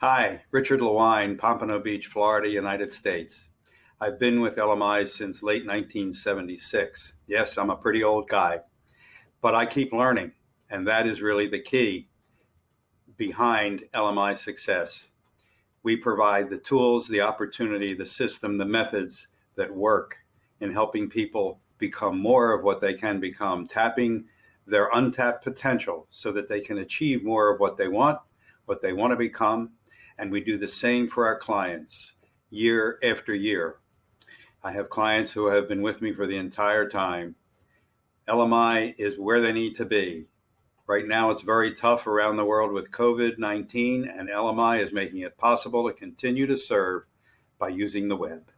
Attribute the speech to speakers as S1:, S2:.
S1: Hi, Richard Lewine, Pompano Beach, Florida, United States. I've been with LMI since late 1976. Yes, I'm a pretty old guy, but I keep learning, and that is really the key behind LMI success. We provide the tools, the opportunity, the system, the methods that work in helping people become more of what they can become, tapping their untapped potential so that they can achieve more of what they want, what they want to become, and we do the same for our clients year after year. I have clients who have been with me for the entire time. LMI is where they need to be. Right now, it's very tough around the world with COVID 19, and LMI is making it possible to continue to serve by using the web.